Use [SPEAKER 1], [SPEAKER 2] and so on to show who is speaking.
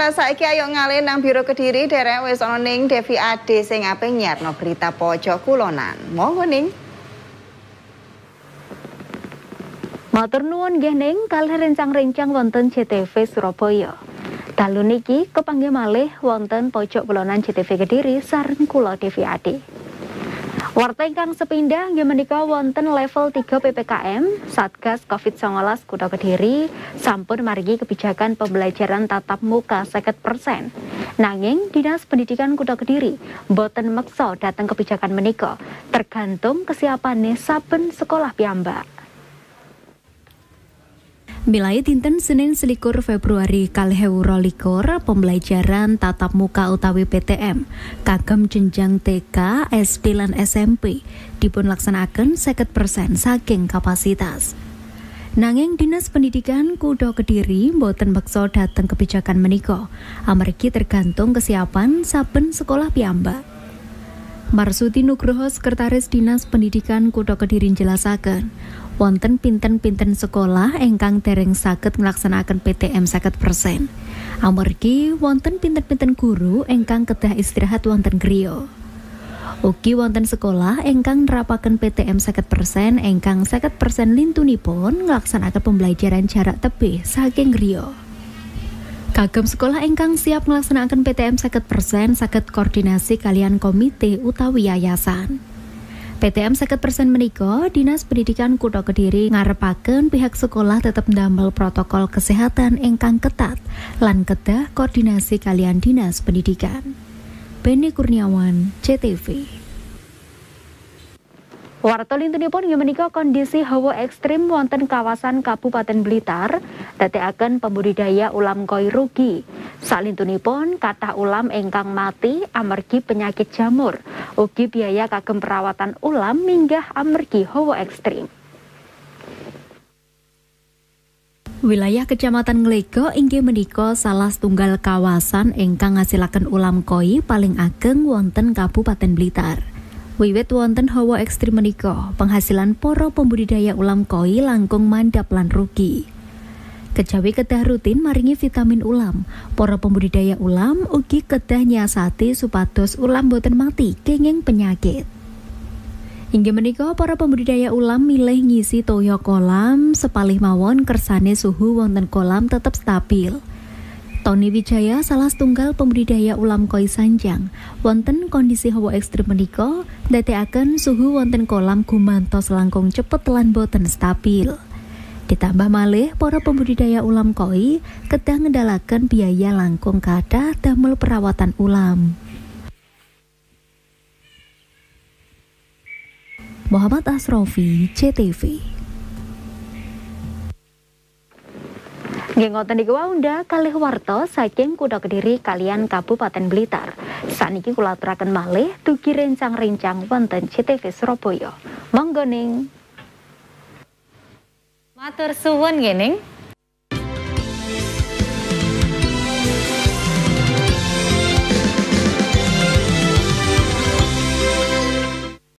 [SPEAKER 1] lah saiki ayo ngalih nang Biro Kediri derek wis ana ning Devi Ade sing ape nyarno berita pojok kulonan. Monggo ning.
[SPEAKER 2] Matur nuwun nggih ning kalih rencang-rencang wonten CTV Surabaya. Dalu niki kepanggih malih wonten pojok kulonan CTV Kediri sareng kula Devi Ade. Warta ingkang sepindah nggih menika wonten level 3 PPKM Satgas Covid-19 Kuto Kediri sampun margi kebijakan pembelajaran tatap muka 50%. Nanging Dinas Pendidikan Kuto Kediri boten meksa datang kebijakan menika tergantung kesiapannya saben sekolah piyambak. Milai dinten Senin selikur Februari kalhewu rolikur pembelajaran tatap muka utawi PTM kagem jenjang TK, SD lan SMP dipun laksanakan seket persen saking kapasitas. Nanging Dinas Pendidikan Kudo Kediri mboten beksa datang kebijakan meniko, amargi tergantung kesiapan saben sekolah piyambak. Marsuti Nugroho Sekretaris Dinas Pendidikan Kudo Kediri jelasaken, wonten pinten-pinten sekolah engkang dereng saged nglaksanakaken PTM 100%. Amargi wonten pinten-pinten guru engkang kedah istirahat wonten griya. Ugi wonten sekolah engkang nerapaken PTM 100% engkang 100% lintunipun nglaksanakaken pembelajaran jarak tebih saking griya. Kagem sekolah engkang siap melaksanakan PTM 100% sakit koordinasi kalian komite utawi yayasan. PTM seket persen meniko, Dinas Pendidikan Kutha Kediri ngarepaken pihak sekolah tetap ndamel protokol kesehatan engkang ketat lan kedah koordinasi kalian Dinas Pendidikan. Beni Kurniawan, CTV. Warta lintunipun inggih menika kondisi hawa ekstrim wonten kawasan Kabupaten Blitar akan pembudidaya ulam koi rugi. Salintunipun kata ulam engkang mati amergi penyakit jamur. Ugi biaya kagem perawatan ulam minggah amergi hawa ekstrim. Wilayah Kecamatan Nglego inggih menika salah setunggal kawasan engkang ngasilaken ulam koi paling ageng wonten Kabupaten Blitar. Wiwit wonten hawa ekstrim menika, penghasilan poro pembudidaya ulam koi langkung mandap lan rugi. Kejawi kedah rutin maringi vitamin ulam, poro pembudidaya ulam ugi kedah nyiasati supados ulam boten mati kenging penyakit. Hingga menika para pembudidaya ulam milih ngisi toyo kolam sepalih mawon kersane suhu wonten kolam tetap stabil. Tony Wijaya salah setunggal pembudidaya ulam koi sanjang. Wonten kondisi hawa ekstrim menika, akan suhu wonten kolam gumantos langkung cepet lan boten stabil. Ditambah malih para pembudidaya ulam koi kedah ngendalaken biaya langkung kathah damel perawatan ulam. Muhammad Asrofi, CTV. Nggih ngoten niku unda kalih warta saking Kutha Kediri kalian Kabupaten Blitar. Saniki kula aturaken malih dugi rencang-rencang wonten CTV Surabaya. Monggo ning.
[SPEAKER 1] Matur suwun nggih